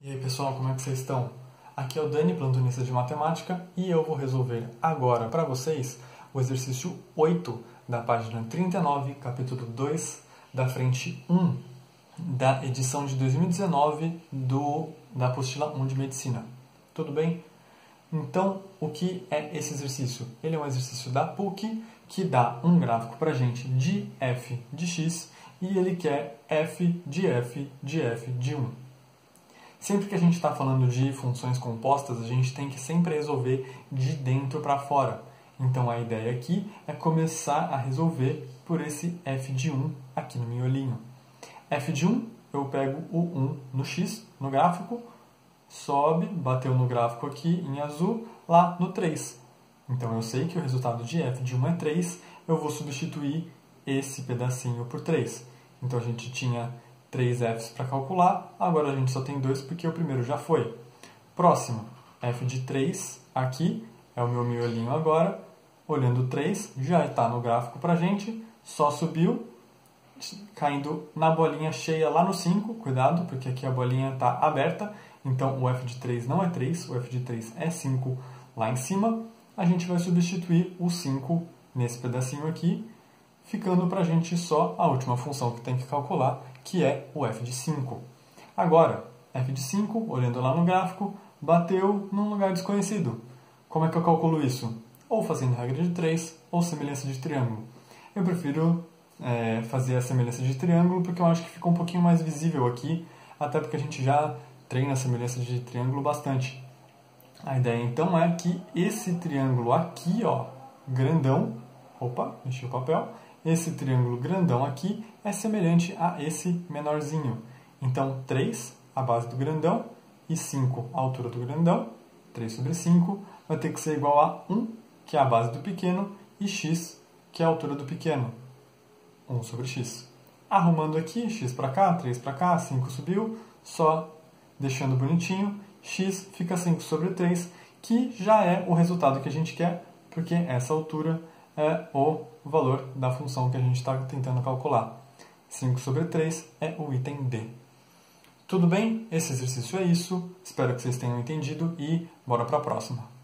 E aí pessoal, como é que vocês estão? Aqui é o Dani, plantonista de matemática, e eu vou resolver agora para vocês o exercício 8 da página 39, capítulo 2, da frente 1, da edição de 2019 do, da apostila 1 de medicina. Tudo bem? Então, o que é esse exercício? Ele é um exercício da PUC que dá um gráfico para gente de f de x e ele quer f de f de f de 1. Sempre que a gente está falando de funções compostas, a gente tem que sempre resolver de dentro para fora. Então a ideia aqui é começar a resolver por esse f de 1 aqui no miolinho. f de 1, eu pego o 1 no x, no gráfico, sobe, bateu no gráfico aqui em azul, lá no 3. Então eu sei que o resultado de f de 1 é 3, eu vou substituir esse pedacinho por 3. Então a gente tinha 3 f's para calcular, agora a gente só tem 2 porque o primeiro já foi. Próximo, f de 3 aqui, é o meu miolinho agora, olhando 3, já está no gráfico para a gente, só subiu, caindo na bolinha cheia lá no 5, cuidado, porque aqui a bolinha está aberta, então o f de 3 não é 3, o f de 3 é 5 lá em cima, a gente vai substituir o 5 nesse pedacinho aqui, ficando para a gente só a última função que tem que calcular, que é o f de 5. Agora, f de 5, olhando lá no gráfico, bateu num lugar desconhecido. Como é que eu calculo isso? Ou fazendo regra de 3, ou semelhança de triângulo. Eu prefiro é, fazer a semelhança de triângulo porque eu acho que fica um pouquinho mais visível aqui, até porque a gente já treina a semelhança de triângulo bastante. A ideia então é que esse triângulo aqui, ó, grandão, opa, mexi o papel, esse triângulo grandão aqui é semelhante a esse menorzinho. Então, 3, a base do grandão, e 5, a altura do grandão, 3 sobre 5, vai ter que ser igual a 1, que é a base do pequeno, e x, que é a altura do pequeno, 1 sobre x. Arrumando aqui, x para cá, 3 para cá, 5 subiu, só deixando bonitinho, x fica 5 sobre 3, que já é o resultado que a gente quer, porque essa altura é o valor da função que a gente está tentando calcular. 5 sobre 3 é o item D. Tudo bem? Esse exercício é isso. Espero que vocês tenham entendido e bora para a próxima.